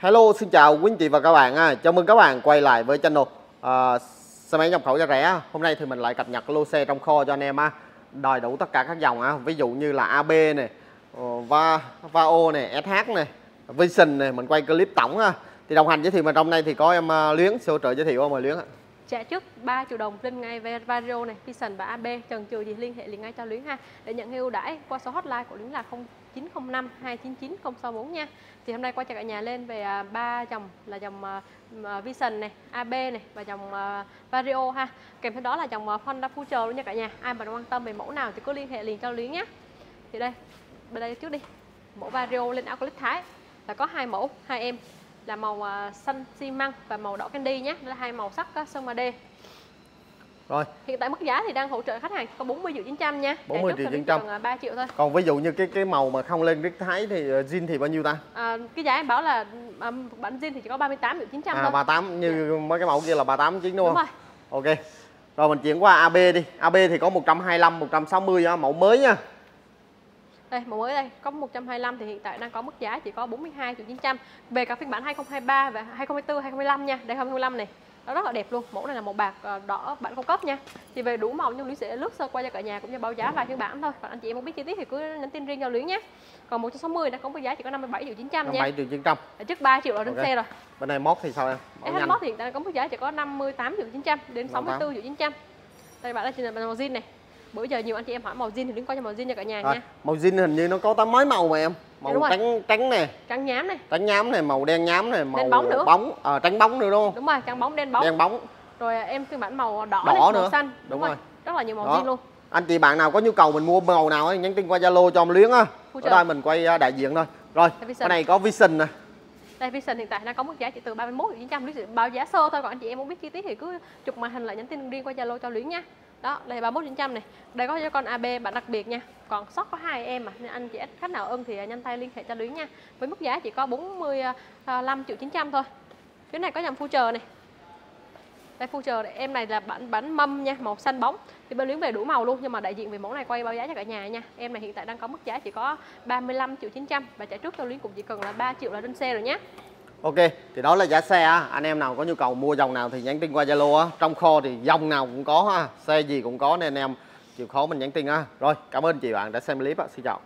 Hello, xin chào quý anh chị và các bạn. à. Chào mừng các bạn quay lại với channel uh, xe máy nhập khẩu giá rẻ. Hôm nay thì mình lại cập nhật lô xe trong kho cho anh em á. Đầy đủ tất cả các dòng á, ví dụ như là AB này, ờ, Va Vao này, SH này, Vision này, mình quay clip tổng á. Thì đồng hành với thì mình trong đây thì có em uh, Luyến, sẽ hỗ trợ giới thiệu không mời Luyến ạ. trả trước 3 triệu đồng lên ngay về Vario này, Vision và AB chần chừ gì liên hệ liền ngay cho Luyến ha để nhận ưu đãi qua số hotline của Luyến là 0905 299 064 nha. Thì hôm nay qua cho cả nhà lên về à, ba dòng là dòng à, à, Vision này, AB này và dòng Vario ha. Kèm theo đó là dòng Honda Future luôn nha cả nhà. Ai mà quan tâm về mẫu nào thì cứ liên hệ liền cho Luyến nhé. Thì đây, bên đây trước đi. Mẫu Vario lên áo clip Thái là có hai mẫu, hai em là màu xanh xi măng và màu đỏ candy nhé. đó là hai màu sắc sơn ma đê. Rồi, Hiện tại mức giá thì đang hỗ trợ khách hàng có 40 triệu 900 nha. 40 Trả triệu trước cho 900. Còn à, 3 triệu thôi. còn ví dụ như cái cái màu mà không lên riết thái thì uh, zin thì bao nhiêu ta? À, cái giá em báo là à, bản zin thì chỉ có 38 triệu 900 À thôi. 38 như mấy cái mẫu kia là 38 9 đúng Đúng không? rồi. Ok. Rồi mình chuyển qua AB đi. AB thì có 125, 160 á, mẫu mới nha. Đây, mẫu mới đây, có 125 thì hiện tại đang có mức giá chỉ có 42 triệu 900. Về cả phiên bản 2023 và 2024, 2025 nha. Đây 2025 này. Nó rất là đẹp luôn. Mẫu này là màu bạc à, đỏ bản cao cấp nha. Thì về đủ màu nhưng Luyến sẽ lướt sơ qua cho cả nhà cũng như báo giá vài phiên bản thôi. Còn anh chị em muốn biết chi tiết thì cứ nhắn tin riêng cho Luyến nhé. Còn 160 đang có mức giá chỉ có 57 triệu 900 nha. 57 triệu 900. Ở trước 3 triệu là trên Ok. xe rồi. Bên này mốt thì sao em? Em nhanh. Hotbot hiện tại có mức giá chỉ có 58 triệu 900 đến 64 58. triệu 900. Đây bạn đây chỉ là màu zin này. Bữa giờ nhiều anh chị em hỏi màu zin thì đứng coi cho màu zin cho cả nhà Rồi, nha. màu zin hình như nó có tám mấy màu mà em. Màu đúng rồi. trắng trắng nè, Trắng nhám này. trắng nhám này, màu đen nhám này, màu bóng nữa. bóng ờ, trắng bóng nữa đúng không? Đúng rồi, trắng bóng đen bóng. Đen bóng. Rồi à, em phiên bản màu đỏ, Đỏ này, màu nữa. xanh. Đúng rồi. Rất là nhiều màu Đó. zin luôn. Anh chị bạn nào có nhu cầu mình mua màu nào ấy nhắn tin qua Zalo cho em Luyến á. Ở đây mình quay ờ, đại diện thôi. Rồi, cái này có Vision nè. Đây Vision hiện tại đang có mức giá chỉ từ 31 triệu 900 Luyến sẽ báo giá sơ thôi còn anh chị em muốn biết chi tiết thì cứ chụp màn hình lại nhắn tin riêng qua Zalo cho Luyến nha. Đó, đây là 31 này. Đây có cho con AB bản đặc biệt nha. Còn sót có hai em mà nên anh chị khách nào ưng thì nhanh tay liên hệ cho Luyến nha. Với mức giá chỉ có 45 triệu 900 thôi. Phía này có dòng Future này. Đây Future này, em này là bản bản mâm nha, màu xanh bóng. Thì bên Luyến về đủ màu luôn nhưng mà đại diện về mẫu này quay báo giá cho cả nhà nha. Em này hiện tại đang có mức giá chỉ có 35 triệu 900 và trả trước cho Luyến cũng chỉ cần là 3 triệu là lên xe rồi nhé. Ok, thì đó là giá xe á. Anh em nào có nhu cầu mua dòng nào thì nhắn tin qua Zalo á. Trong kho thì dòng nào cũng có ha, xe gì cũng có nên anh em chịu khó mình nhắn tin. Rồi, cảm ơn chị bạn đã xem clip á. Xin chào.